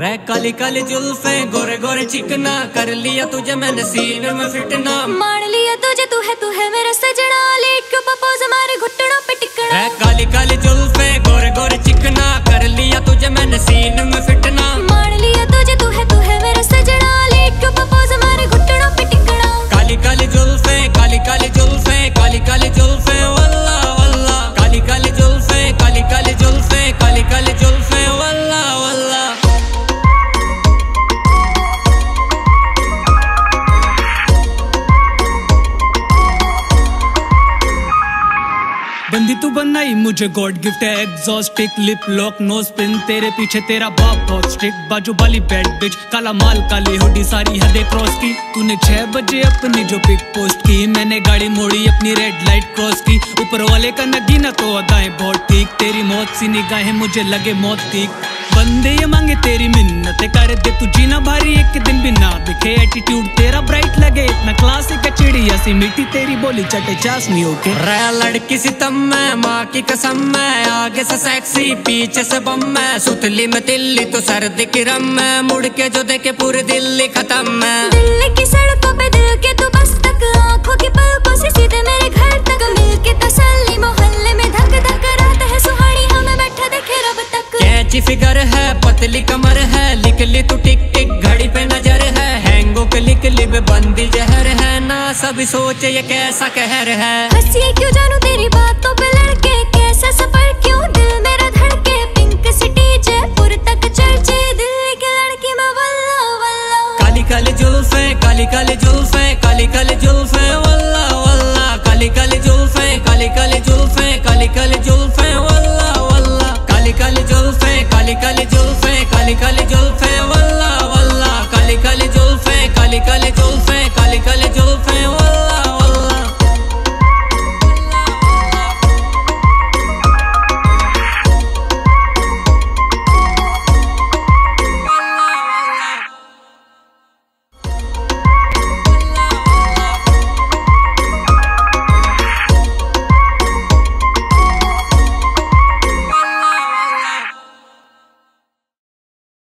रे काली काली जुल्फे गोरे गोरे चिकना कर लिया तुझे मैंने सीने में फिटना। मान लिया तुझे तू है तू है मेरा सजना लेट क्यों पपोज मारे घुटनों पे टिकना। रे काली काली जुल्फे बंदी तू बनाई, मुझे गॉड गिफ्ट है। एग्जॉस्टिक लिप लॉक नो स्पिन तेरे पीछे तेरा बाप बहुत स्ट्रिक्ट बाजू वाली बैड बिच काला माल, काली हुडी सारी हदे क्रॉस की। तूने छह बजे अपनी जो पिक पोस्ट की, मैंने गाड़ी मोड़ी, अपनी रेड लाइट क्रॉस की। ऊपर वाले का नगी ना तो अदाएँ बहुत ठीक। तेरी मौत सी निगाहें मुझे लगे मौत ठीक। बंदे ये मांगे तेरी मिन्नत, कर दे तू जीना भारी एक दिन भी ना दिखे। एटीट्यूड तेरा ब्राइट लगे, इतना क्लासिक चिड़िया सी मिट्टी तेरी बोली चटे चास नहीं ओके रे लड़की सितम मैं माँ की कसम मैं आगे से सेक्सी पीछे से बम मैं सुतली में तिल्ली तो सर्दी की रम मैं मुड़ के जो देखे पूरी दिल्ली खत्म में फिगर है, पतली कमर है, लिख ली तू टिक टिक, घड़ी पे नज़र है। हैंगो के लिख ली बंदी जहर है। ना सब सोचे ये कैसा कहर है। हँसी क्यों जानू तेरी बातों?